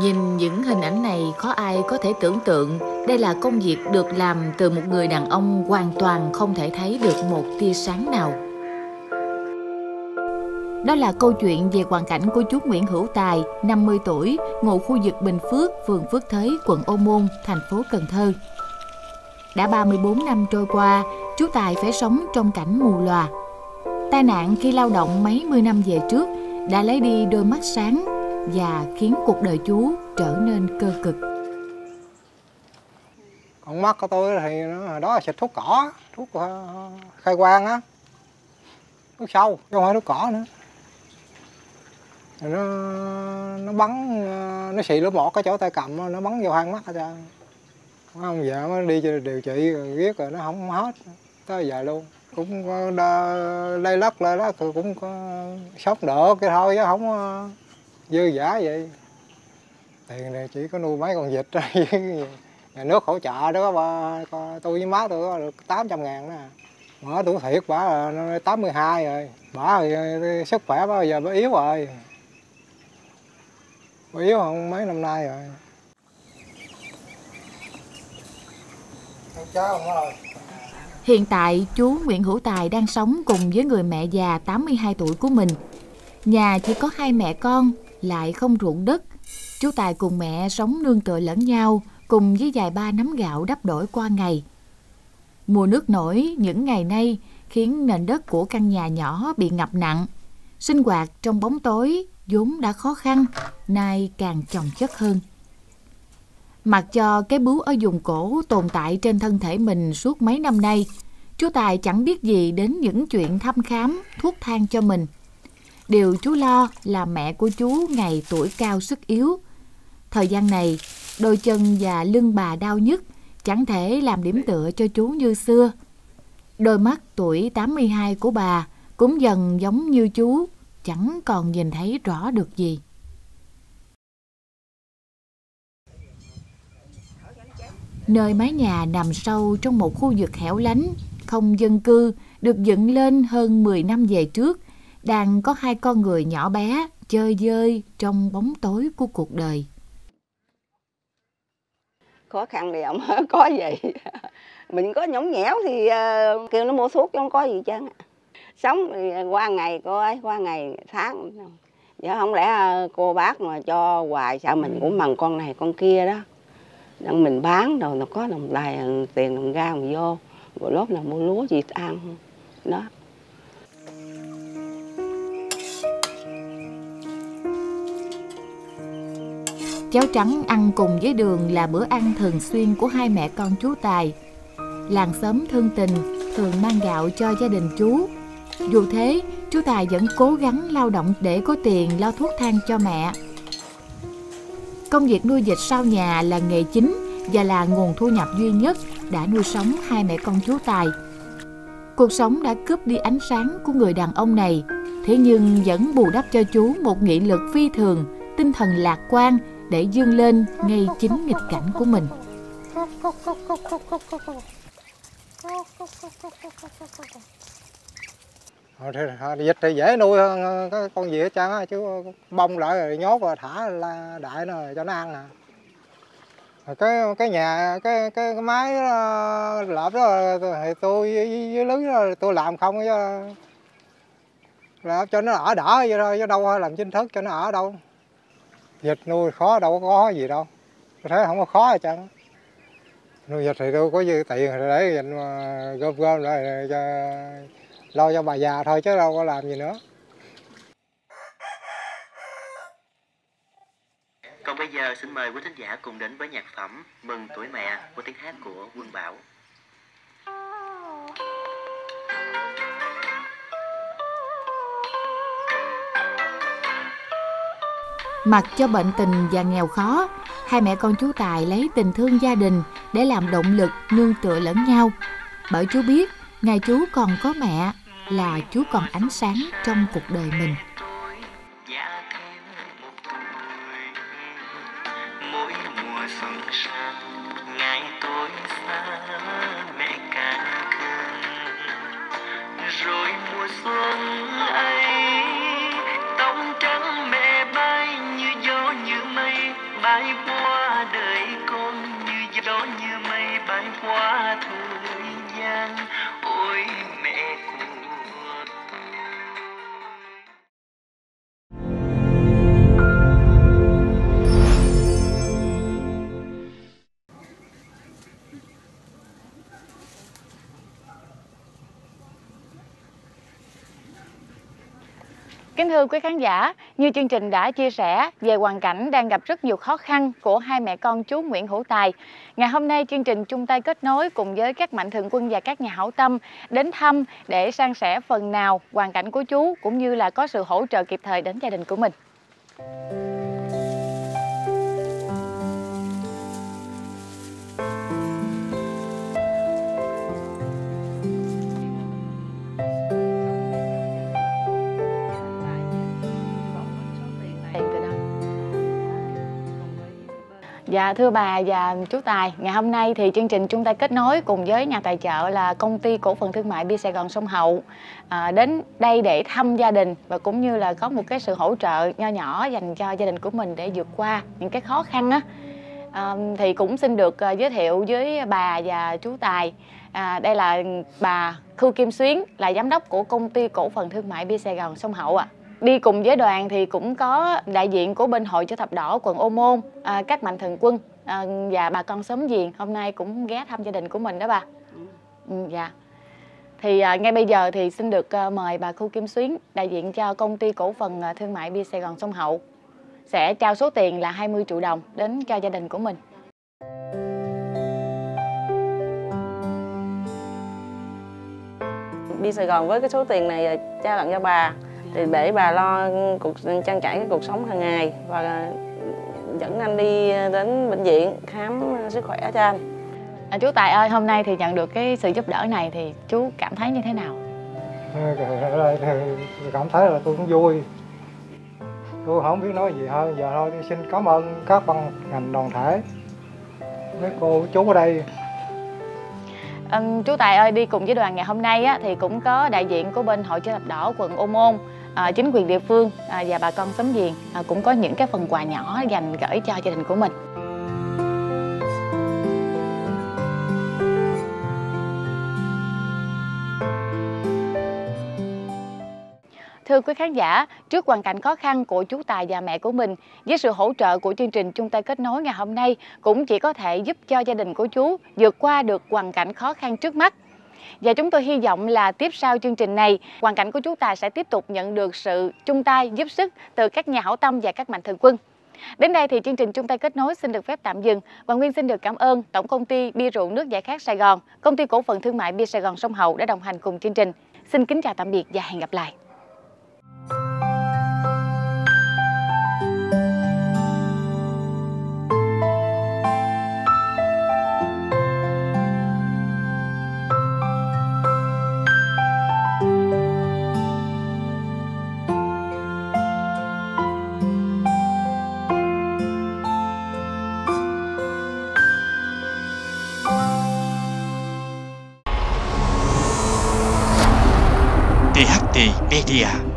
Nhìn những hình ảnh này khó ai có thể tưởng tượng đây là công việc được làm từ một người đàn ông hoàn toàn không thể thấy được một tia sáng nào. Đó là câu chuyện về hoàn cảnh của chú Nguyễn Hữu Tài, 50 tuổi, ngụ khu vực Bình Phước, phường Phước Thới, quận Ô Môn, thành phố Cần Thơ. Đã 34 năm trôi qua, chú Tài phải sống trong cảnh mù lòa. Tai nạn khi lao động mấy mươi năm về trước đã lấy đi đôi mắt sáng và khiến cuộc đời chú trở nên cơ cực. Con mắt của tôi thì nó đó là xịt thuốc cỏ, thuốc uh, khai quang á, thuốc sâu, chứ không phải thuốc cỏ nữa. Rồi nó nó bắn ờ, nó xị lỗ một cái chỗ tay cầm nó bắn vào hai mắt ra. Không ông vợ mới đi cho điều trị riết rồi nó không hết tới giờ luôn cũng lây lắc lên đó cũng có sốc được cái thôi chứ không ờ, dư giả vậy? Tiền này chỉ có nuôi mấy con vịt với nhà nước hỗ trợ đó bà, tôi với má tôi có được 800 ngàn đó à. mở tuổi thiệt bà là 82 rồi bà rồi, sức khỏe bà giờ bà yếu rồi. Bà yếu không mấy năm nay rồi. Hiện tại, chú Nguyễn Hữu Tài đang sống cùng với người mẹ già 82 tuổi của mình. Nhà chỉ có hai mẹ con, lại không ruộng đất. Chú Tài cùng mẹ sống nương tựa lẫn nhau, cùng với vài ba nắm gạo đắp đổi qua ngày. Mùa nước nổi những ngày nay khiến nền đất của căn nhà nhỏ bị ngập nặng. Sinh hoạt trong bóng tối vốn đã khó khăn, nay càng chồng chất hơn. Mặc cho cái bướu ở vùng cổ tồn tại trên thân thể mình suốt mấy năm nay, chú Tài chẳng biết gì đến những chuyện thăm khám, thuốc thang cho mình. Điều chú lo là mẹ của chú ngày tuổi cao sức yếu. Thời gian này, đôi chân và lưng bà đau nhức, chẳng thể làm điểm tựa cho chú như xưa. Đôi mắt tuổi 82 của bà cũng dần giống như chú, chẳng còn nhìn thấy rõ được gì. Nơi mái nhà nằm sâu trong một khu vực hẻo lánh, không dân cư, được dựng lên hơn 10 năm về trước, đang có hai con người nhỏ bé chơi dơi trong bóng tối của cuộc đời. Khó khăn thì ông có gì. Mình có nhõng nhẽo thì ờ, kêu nó mua thuốc chứ không có gì chứ. Sống thì qua ngày coi, qua ngày tháng. Chứ không lẽ ờ, cô bác mà cho hoài sao mình cũng bằng con này con kia đó đang mình bán rồi nó có đồng tài tiền đồng ra đồng vô rồi lót là mua lúa gì ăn đó cháo trắng ăn cùng với đường là bữa ăn thường xuyên của hai mẹ con chú Tài. Làng xóm thương tình thường mang gạo cho gia đình chú. Dù thế, chú Tài vẫn cố gắng lao động để có tiền lo thuốc thang cho mẹ. Công việc nuôi vịt sau nhà là nghề chính và là nguồn thu nhập duy nhất đã nuôi sống hai mẹ con chú Tài. Cuộc sống đã cướp đi ánh sáng của người đàn ông này, thế nhưng vẫn bù đắp cho chú một nghị lực phi thường, tinh thần lạc quan để dương lên ngay chính nghịch cảnh của mình. Dịch thì dễ nuôi hơn ờ, cái con gì hết trơn á, chứ bông lại rồi nhốt rồi thả đại nó cho nó ăn à. Cái cái nhà cái cái, cái máy ờ, lợp đó thì tôi với, với lưới đó tôi làm không chứ. Là cho nó ở đỡ vậy thôi chứ đâu làm chính thức cho nó ở đâu dịch nuôi khó, đâu có khó gì đâu. Tôi thấy không có khó hết trơn nuôi dịch thì tôi có dư tiền để dành ờ, gom gom lại cho, lo cho bà già thôi chứ đâu có làm gì nữa. Còn bây giờ xin mời quý thính giả cùng đến với nhạc phẩm Mừng tuổi mẹ của tiếng hát của Quân Bảo. Mặc cho bệnh tình và nghèo khó, hai mẹ con chú Tài lấy tình thương gia đình để làm động lực nương tựa lẫn nhau. Bởi chú biết, ngày chú còn có mẹ là chú còn ánh sáng trong cuộc đời mình. đời con như gió như mây bay qua Kính thưa quý khán giả, như chương trình đã chia sẻ về hoàn cảnh đang gặp rất nhiều khó khăn của hai mẹ con chú Nguyễn Hữu Tài. Ngày hôm nay chương trình chung tay kết nối cùng với các mạnh thường quân và các nhà hảo tâm đến thăm để san sẻ phần nào hoàn cảnh của chú cũng như là có sự hỗ trợ kịp thời đến gia đình của mình. Dạ thưa bà và chú Tài, ngày hôm nay thì chương trình chúng ta kết nối cùng với nhà tài trợ là công ty cổ phần thương mại Bia Sài Gòn Sông Hậu à, đến đây để thăm gia đình và cũng như là có một cái sự hỗ trợ nho nhỏ dành cho gia đình của mình để vượt qua những cái khó khăn á. À, thì cũng xin được à, giới thiệu với bà và chú Tài. À, đây là bà Khưu Kim Xuyến là giám đốc của công ty cổ phần thương mại Bia Sài Gòn Sông Hậu ạ. À. Đi cùng với đoàn thì cũng có đại diện của bên Hội Chữ Thập Đỏ quận Ô Môn, à, các mạnh thường quân à, và bà con xóm giềng hôm nay cũng ghé thăm gia đình của mình đó bà. Ừ, dạ. Thì à, ngay bây giờ thì xin được à, mời bà Khu Kim Xuyến đại diện cho công ty cổ phần à, thương mại bia Sài Gòn Sông Hậu sẽ trao số tiền là 20 triệu đồng đến cho gia đình của mình. Bia Sài Gòn với cái số tiền này à, trao tặng cho bà thì để bà lo cuộc trang trải cái cuộc sống hàng ngày và dẫn anh đi đến bệnh viện khám sức khỏe cho anh. À, chú Tài ơi hôm nay thì nhận được cái sự giúp đỡ này thì chú cảm thấy như thế nào? Cảm thấy là tôi cũng vui. Tôi không biết nói gì hơn giờ thôi tôi xin cảm ơn các ban ngành đoàn thể. Mấy cô chú ở đây. À, chú Tài ơi đi cùng với đoàn ngày hôm nay á, thì cũng có đại diện của bên hội chữ thập đỏ quận Ô Môn à, chính quyền địa phương à, và bà con xóm giềng à, cũng có những cái phần quà nhỏ dành gửi cho gia đình của mình Thưa quý khán giả, trước hoàn cảnh khó khăn của chú Tài và mẹ của mình, với sự hỗ trợ của chương trình chung tay kết nối ngày hôm nay cũng chỉ có thể giúp cho gia đình của chú vượt qua được hoàn cảnh khó khăn trước mắt. Và chúng tôi hy vọng là tiếp sau chương trình này, hoàn cảnh của chú Tài sẽ tiếp tục nhận được sự chung tay giúp sức từ các nhà hảo tâm và các mạnh thường quân. Đến đây thì chương trình chung tay kết nối xin được phép tạm dừng. Và Nguyên xin được cảm ơn Tổng công ty Bia rượu nước giải khát Sài Gòn, công ty cổ phần thương mại Bia Sài Gòn Sông Hậu đã đồng hành cùng chương trình. Xin kính chào tạm biệt và hẹn gặp lại. Media